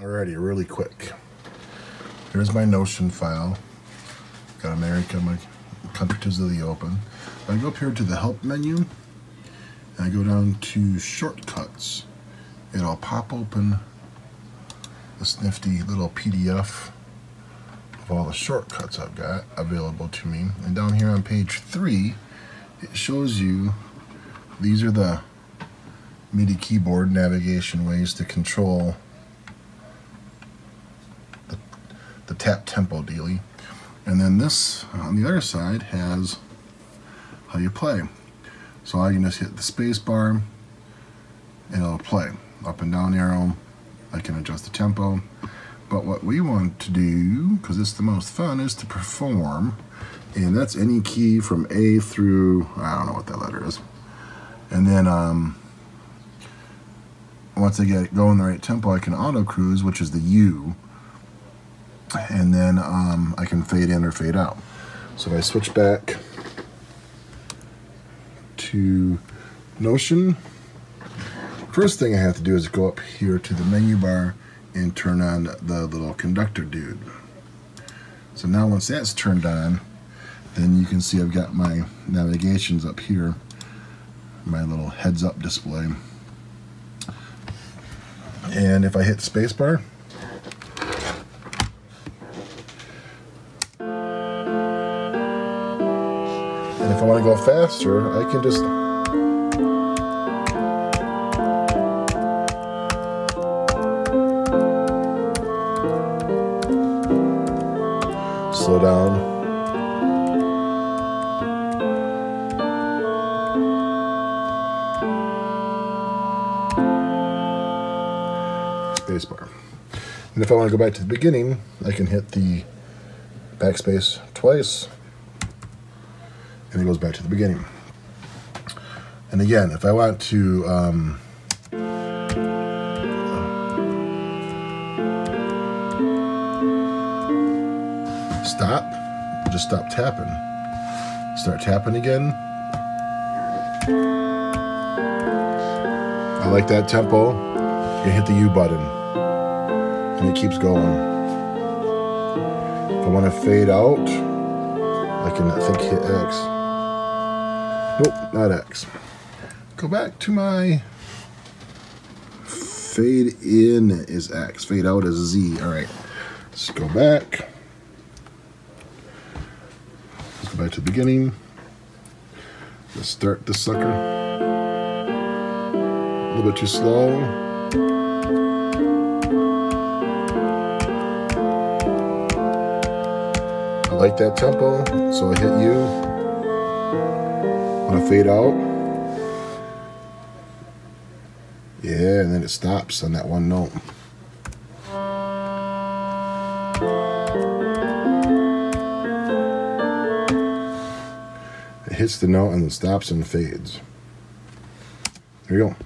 Alrighty, really quick. Here's my Notion file. Got America, my country the open. I go up here to the help menu and I go down to shortcuts. It'll pop open this nifty little PDF of all the shortcuts I've got available to me. And down here on page three, it shows you these are the MIDI keyboard navigation ways to control the, the tap tempo dealy. And then this on the other side has how you play. So I can just hit the space bar and it'll play. Up and down arrow, I can adjust the tempo. But what we want to do, because it's the most fun, is to perform. And that's any key from A through, I don't know what that letter is. And then um, once I get it going the right tempo, I can auto cruise, which is the U. And then um, I can fade in or fade out. So if I switch back to Notion, first thing I have to do is go up here to the menu bar and turn on the little conductor dude. So now once that's turned on, then you can see I've got my navigations up here, my little heads up display. And if I hit spacebar, and if I want to go faster, I can just slow down. Spacebar. And if I want to go back to the beginning, I can hit the backspace twice, and it goes back to the beginning. And again, if I want to um, stop, just stop tapping. Start tapping again. I like that tempo. You hit the U button and it keeps going. If I want to fade out, I can I think hit X. Nope, not X. Go back to my fade in is X, fade out is Z. All right, let's go back. Let's go back to the beginning. Let's start the sucker. A little bit too slow. I like that tempo, so I hit U. Want to fade out. Yeah, and then it stops on that one note. It hits the note and then stops and fades. There you go.